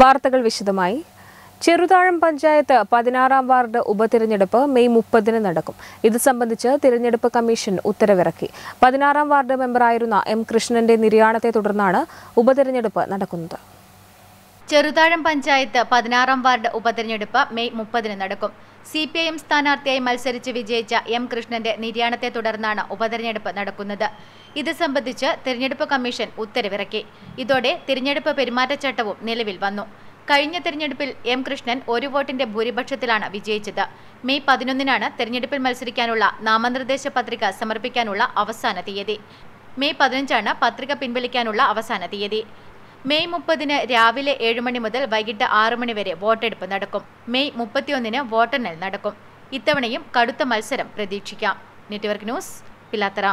വാർത്തകൾ വിശദമായി. ചെറുതാഴം പഞ്ചായത്ത് പതിനാറാം വാർഡ് ഉപതിരഞ്ഞെടുപ്പ് മെയ് മുപ്പതിന് നടക്കും. ഇത് സംബന്ധിച്ച് തിരഞ്ഞെടുപ്പ് കമ്മീഷൻ ഉത്തരവിറക്കി. പതിനാറാം വാർഡ് മെമ്പറായിരുന്ന എം കൃഷ്ണന്റെ നിര്യാണത്തെ തുടർന്നാണ് ഉപതിരഞ്ഞെടുപ്പ് നടക്കുന്നത്. ചെറുതാഴം പഞ്ചായത്ത് പതിനാറാം വാർഡ് ഉപതെരഞ്ഞെടുപ്പ് മെയ് മുപ്പതിന് നടക്കും. സി പി ഐ എം സ്ഥാനാർത്ഥിയായി മത്സരിച്ച് വിജയിച്ച എം കൃഷ്ണന്റെ നിര്യാണത്തെ തുടർന്നാണ് ഉപതെരഞ്ഞെടുപ്പ് നടക്കുന്നത്. ഇത് സംബന്ധിച്ച് തിരഞ്ഞെടുപ്പ് കമ്മീഷൻ ഉത്തരവിറക്കി. ഇതോടെ തിരഞ്ഞെടുപ്പ് പെരുമാറ്റച്ചട്ടവും നിലവിൽ വന്നു. കഴിഞ്ഞ തെരഞ്ഞെടുപ്പിൽ എം കൃഷ്ണൻ ഒരു വോട്ടിന്റെ ഭൂരിപക്ഷത്തിലാണ് വിജയിച്ചത്. മെയ് പതിനൊന്നിനാണ് തെരഞ്ഞെടുപ്പിൽ മത്സരിക്കാനുള്ള നാമനിർദ്ദേശ പത്രിക സമർപ്പിക്കാനുള്ള അവസാന തീയതി. മെയ് പതിനഞ്ചാണ് പത്രിക പിൻവലിക്കാനുള്ള അവസാന തീയതി. മെയ് മുപ്പതിന് രാവിലെ ഏഴ് മണി മുതൽ വൈകിട്ട് ആറ് മണി വരെ വോട്ടെടുപ്പ് നടക്കും. മെയ് മുപ്പത്തിയൊന്നിന് വോട്ടെണ്ണൽ നടക്കും. ഇത്തവണയും കടുത്ത മത്സരം പ്രതീക്ഷിക്കാം. Network news Pilathara.